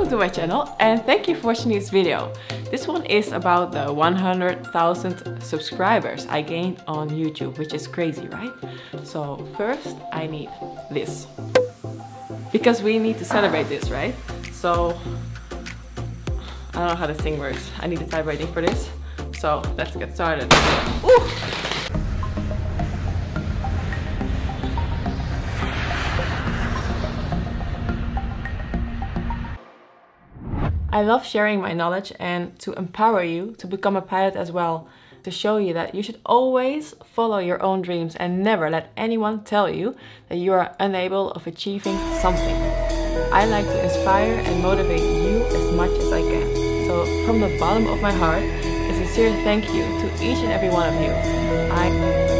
welcome to my channel and thank you for watching this video. This one is about the 100,000 subscribers I gained on YouTube, which is crazy, right? So first I need this. Because we need to celebrate this, right? So, I don't know how this thing works. I need the type rating for this. So let's get started. Ooh. I love sharing my knowledge and to empower you to become a pilot as well. To show you that you should always follow your own dreams and never let anyone tell you that you are unable of achieving something. I like to inspire and motivate you as much as I can. So from the bottom of my heart, a sincere thank you to each and every one of you. I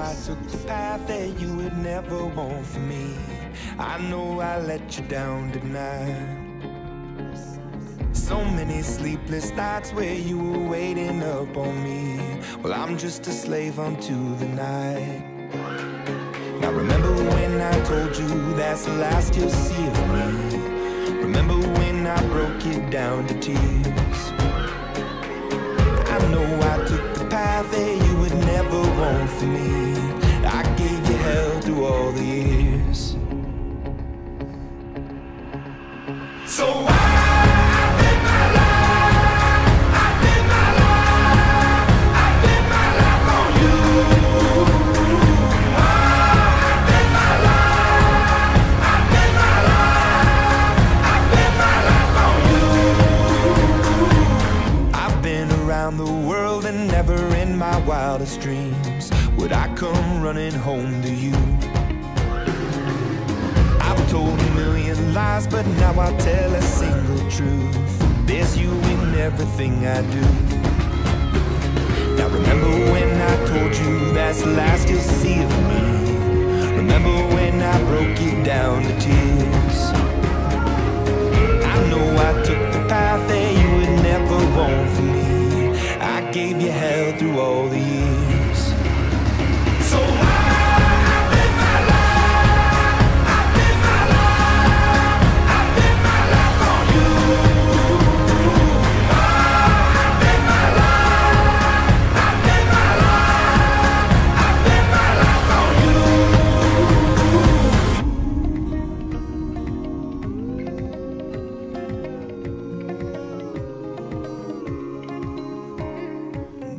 I took the path that you would never want for me. I know I let you down tonight. So many sleepless nights where you were waiting up on me. Well, I'm just a slave unto the night. Now remember when I told you that's the last you'll see of me. Remember when I broke it down to tears. I know I took the path that you never want me. I gave you hell through all the years. So? Lies, but now I tell a single truth. There's you in everything I do. Now remember when I told you that's the last you'll see of me. Remember when I broke you down to tears. I know I took the path that you would never want for me. I gave you hell through all the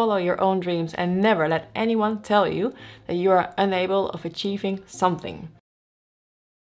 follow your own dreams and never let anyone tell you that you are unable of achieving something.